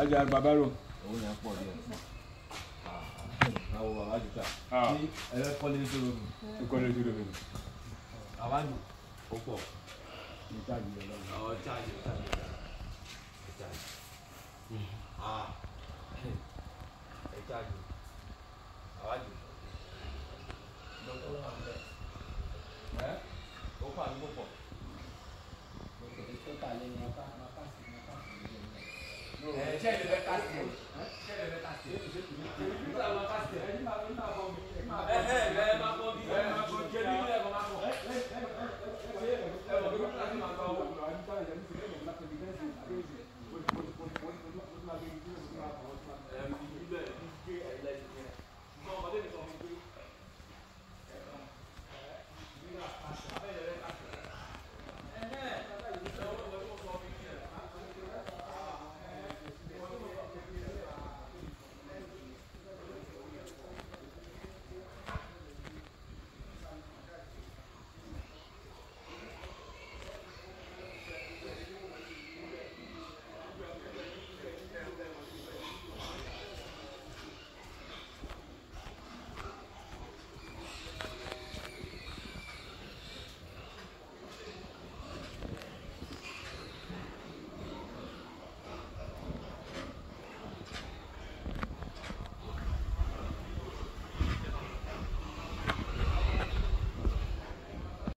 ajá bàbá rò. owó yẹn pọ̀ díẹ̀ àwọn ah. bàbá jù ta ah. tí ẹ̀rọ kọ́lé dúró mi. kọ́lé dúró mi. bàbá mi ó pọ̀ ní táàgì rẹ lọ́wọ́. ọ̀ táàgì táàgì táàgì ẹ̀ táàgì bàbá jù. Tell you, that that's move.